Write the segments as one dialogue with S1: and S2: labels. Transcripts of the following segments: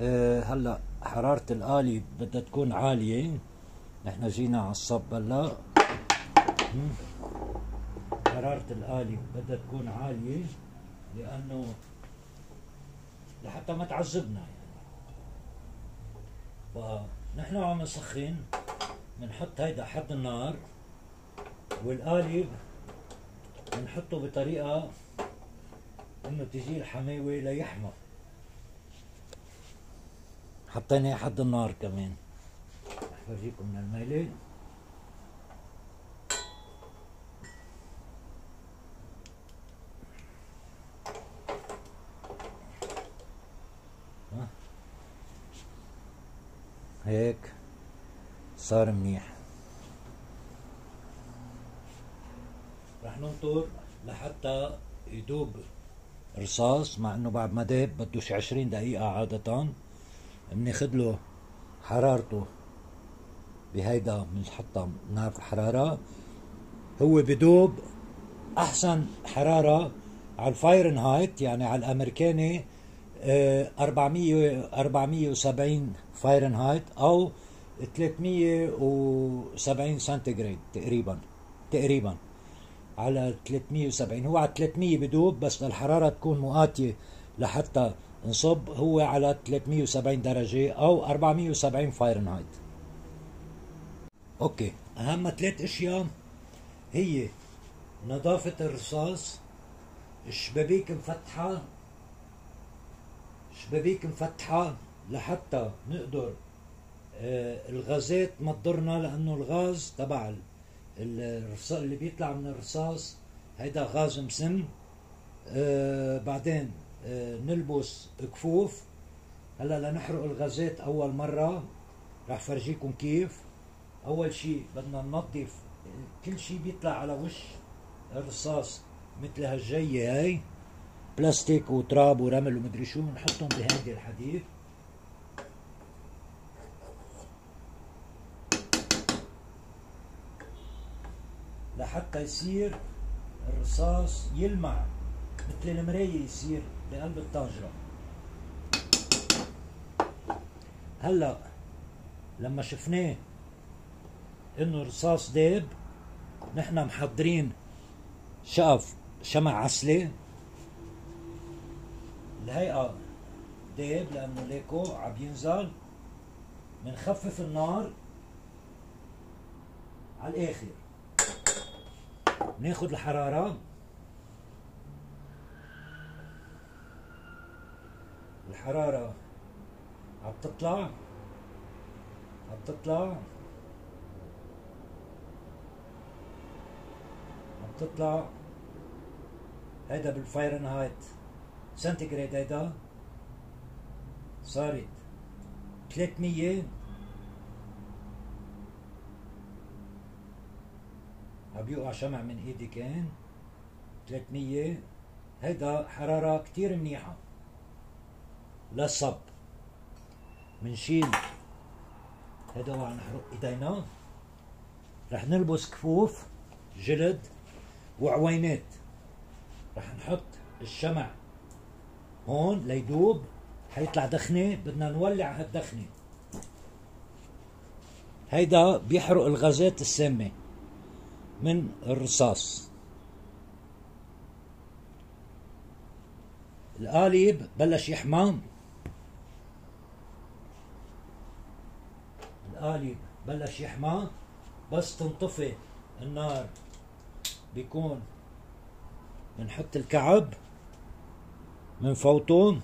S1: آه، هلا حرارة الآلي بدها تكون عالية. نحن جينا على الصب هلا. حرارة الآلي بدها تكون عالية لأنه لحتى ما تعذبنا يعني. فنحن عم نسخن بنحط هيدا حد النار والقالب بنحطه بطريقة إنه تجي الحماوة ليحمى حطينا حد النار كمان. رح فرجيكم من الميلة. هيك صار منيح. رح ننطر لحتى يدوب رصاص مع إنه بعد ما داب بدوش عشرين دقيقة عادة. بناخد له حرارته بهيدا بنحطها نار الحرارة هو بدوب أحسن حرارة على الفايرنهايت يعني على الأمريكاني آه، 400 470 فايرنهايت أو 370 سنتيغراد تقريبا تقريبا على 370 هو على 300 بدوب بس الحرارة تكون مؤاتية لحتى نصب هو على 370 درجة أو 470 فahrenheit أوكي أهم ثلاث أشياء هي نظافة الرصاص الشبابيك مفتحة شبابيك مفتحة لحتى نقدر آه، الغازات ما تضرنا لأنه الغاز تبع ال- الرصاص اللي بيطلع من الرصاص هيدا غاز مسم آه بعدين نلبس كفوف. هلا لنحرق الغازات أول مرة. راح فرجيكم كيف. أول شيء بدنا ننظف. كل شيء بيطلع على وش الرصاص مثل هالجيه هاي. بلاستيك وتراب ورمل ومدري شو. بنحطهم بهيدي الحديد. لحتى يصير الرصاص يلمع. مثل المراية يصير بقلب الطاجرة. هلا لما شفناه إنه الرصاص داب نحن محضرين شقف شمع عسلة. الهيئة داب لأنه ليكو عم ينزل بنخفف النار على الآخر. ناخد الحرارة الحرارة عم تطلع؟ عم تطلع؟ عم تطلع. هيدا بالفايرنهايت سنتيغراد هيدا. صارت 300 عم يوقع شمع من ايدي كان. 300 هيدا حرارة كتير منيحة. للصب منشيل هيدا وعم نحرق إيدينا. رح نلبس كفوف جلد وعوينات. رح نحط الشمع هون ليدوب حيطلع دخنة. بدنا نولع هالدخنة. هيدا بيحرق الغازات السامة من الرصاص. القالب بلش يحمى القالب بلش يحمى بس تنطفي النار. بيكون بنحط الكعب من فوقه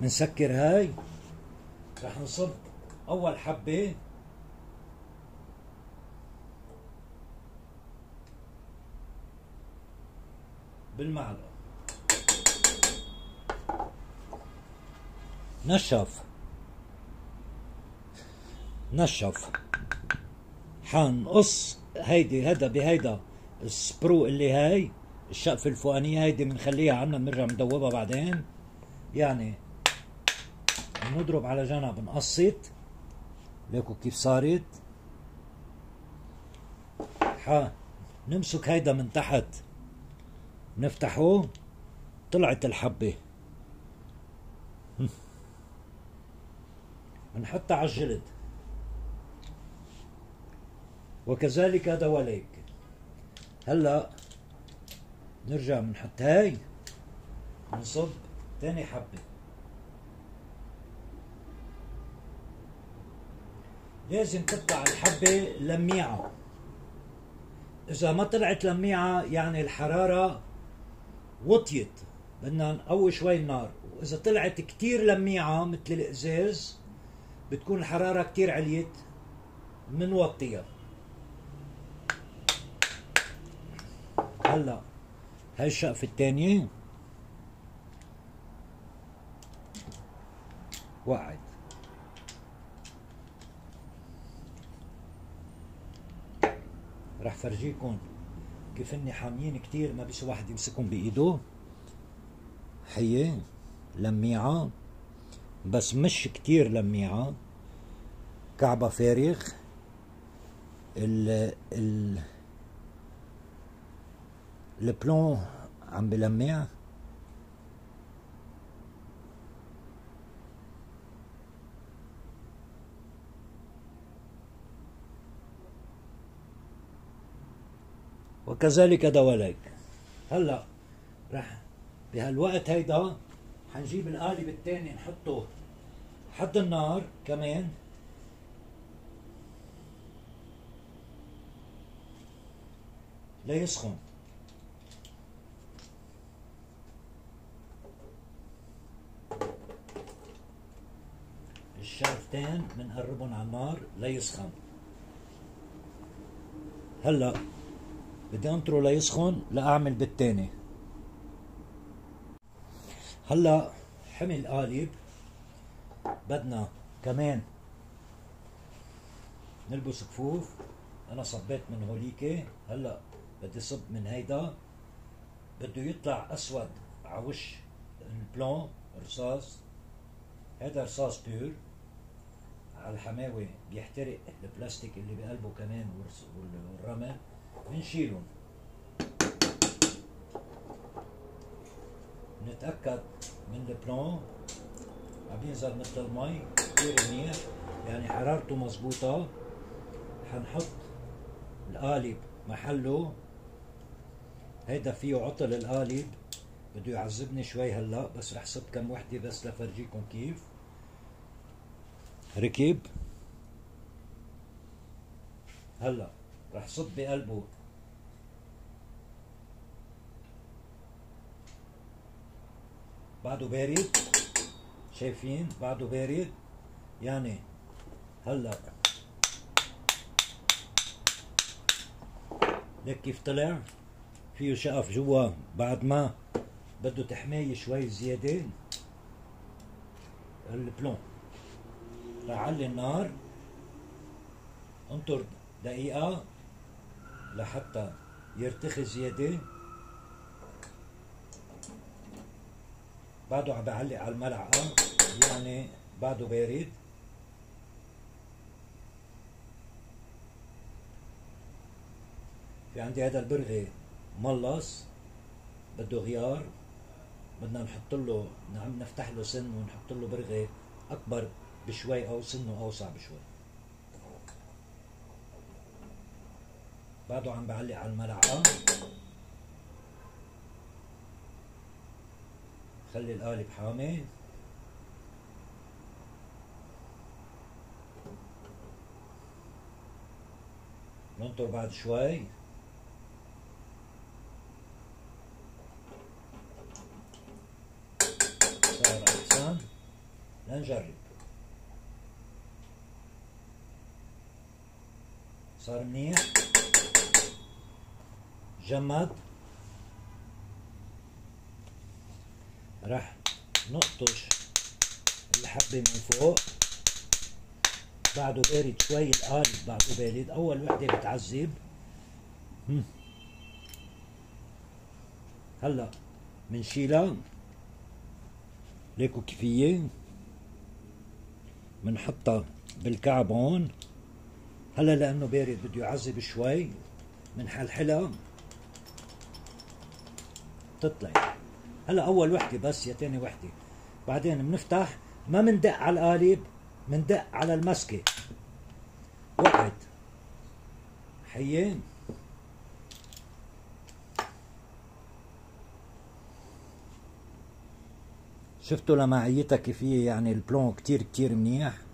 S1: بنسكر هاي. رح نصب أول حبة. بالمعلقة. نشف. نشف. حنقص هيدي هيدا بهيدا السبرو اللي هاي الشقفة الفوقانية هيدي بنخليها عنا بنرجع ندوبها بعدين. يعني بنضرب على جنب نقصت ليكو كيف صارت؟ ح نمسك هيدا من تحت. نفتحه طلعت الحبة. بنحطها على الجلد. وكذلك دواليك هلا نرجع بنحط هاي بنصب ثاني حبة. لازم تطلع الحبة لميعة. إذا ما طلعت لميعة يعني الحرارة وطيت. بدنا نقوي شوي النار. وإذا طلعت كتير لميعة مثل الإزاز بتكون الحرارة كتير عليت منوطيها هلا هاي الشقفة الثانية وقعت رح فرجيكم كيف اني حاميين كتير ما بيسوا واحد يمسكهم بإيده. حية لميعة. بس مش كتير لميعة. كعبة فارغ. ال ال البلون عم بلمع وكذلك دواليك. هلا رح بهالوقت هيدا حنجيب القالب الثاني نحطه حد النار كمان. ليسخن الشرفتين بنقربهم على النار ليسخن هلا بدي انطره ليسخن لاعمل بالتاني. هلا حمل القالب بدنا كمان نلبس كفوف. أنا صبيت من هوليك هلا بدي صب من هيدا. بده يطلع أسود على وش البلون رصاص. هذا رصاص بيور. على الحماوي بيحترق البلاستيك اللي بقلبه كمان والرمل بنشيلهم نتأكد من البلون. عم ينزل مثل المي كثير منيح. يعني حرارته مزبوطة حنحط القالب محله. هيدا فيه عطل القالب. بده يعذبني شوي هلأ بس رح صب كم وحدة بس لفرجيكم كيف. ركب. هلا رح صب بقلبه. بعده بارد. شايفين؟ بعده بارد. يعني هلا. ليك كيف طلع؟ فيه شقف جوا بعد ما بده تحماية شوي زيادة. البلون. رح علي النار انطر دقيقة لحتى يرتخي زيادة. بعده عم بعلق على الملعقة. يعني بعده بارد. في عندي هذا البرغي ملص بده غيار. بدنا نحط له نعم نفتح له سن ونحط له برغي أكبر. بشوي أو سنة اوسع بشوي بعده عم بعلق على الملعقه خلي القالب حامي ننطر بعد شوي. صار أحسن. لنجرب. صار منيح. جمد. راح نقطش الحبة من فوق. بعده بارد شوي القالب بعده بارد أول وحدة بتعذب. هلأ منشيلها ليكو كيفية. منحطها بالكعب هون هلا لأنه بارد بده يعذب شوي منحلحلها تطلع. هلا أول وحدة بس يا تاني وحدة. بعدين بنفتح ما بندق على القالب مندق على المسكة. وقعت حيين. شفتوا لمعيتها كيف هي يعني البلون كتير كتير منيح؟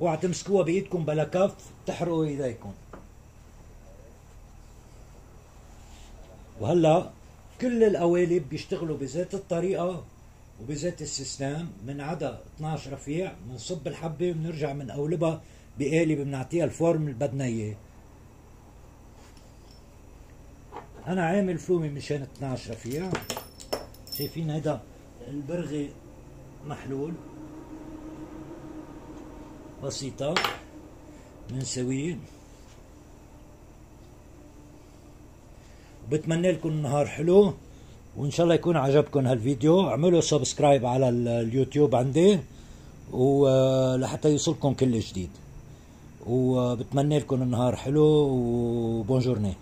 S1: اوعى تمسكوها بإيدكم بلا كف تحرقوا إيديكم. وهلا كل القوالب بيشتغلوا بذات الطريقة وبذات ال system. من عدا 12 رفيع بنصب الحبة وبنرجع بنقولبها بقالب بنعطيها ال form اللي بدنا إياه. أنا عامل فلومي مشان 12 رفيع. شايفين هيدا البرغي محلول. بسيطة. بنسويه بتمنى لكم نهار حلو وإن شاء الله يكون عجبكم هالفيديو. اعملوا سبسكرايب على اليوتيوب عندي ولحتى يوصلكم كل جديد. وبتمنى لكم النهار حلو وبونجورني.